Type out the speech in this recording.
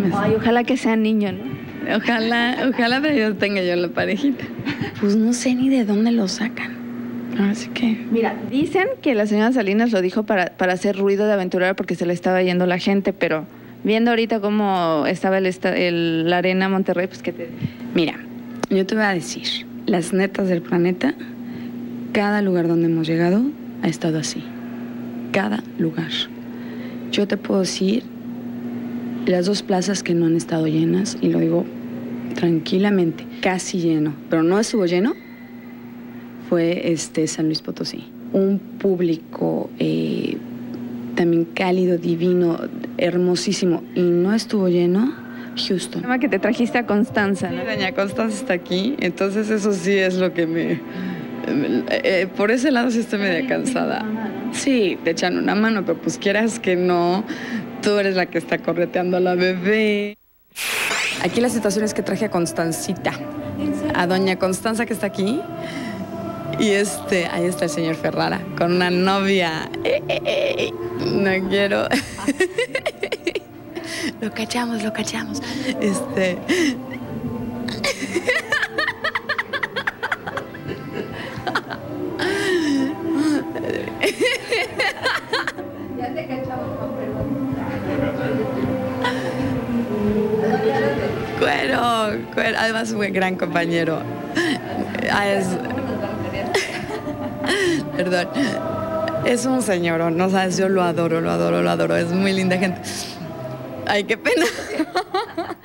mames. Ay, ojalá que sea niño, ¿no? Ojalá, ojalá pero yo tenga yo la parejita. Pues no sé ni de dónde lo sacan. Así que. Mira, dicen que la señora Salinas lo dijo para, para hacer ruido de aventurero porque se le estaba yendo la gente, pero viendo ahorita cómo estaba el, el- la arena Monterrey, pues que te... Mira, yo te voy a decir, las netas del planeta, cada lugar donde hemos llegado ha estado así. Cada lugar. Yo te puedo decir las dos plazas que no han estado llenas, y lo digo tranquilamente, casi lleno, pero no estuvo lleno, fue este San Luis Potosí. Un público eh, también cálido, divino, hermosísimo, y no estuvo lleno, Houston. Tema que te trajiste a Constanza, Sí, ¿no? doña Constanza está aquí, entonces eso sí es lo que me... eh, eh, por ese lado sí estoy media cansada. Sí, te echan una mano, pero pues quieras que no, tú eres la que está correteando a la bebé. Aquí la situación es que traje a Constancita, a doña Constanza que está aquí. Y este, ahí está el señor Ferrara, con una novia. Eh, eh, eh, No quiero. Lo cachamos, lo cachamos. Este. Cuero, cuero. Además, fue gran compañero. Ah, es- Perdón. Es un señor, no sabes, yo lo adoro, lo adoro, lo adoro. Es muy linda gente. Ay, qué pena.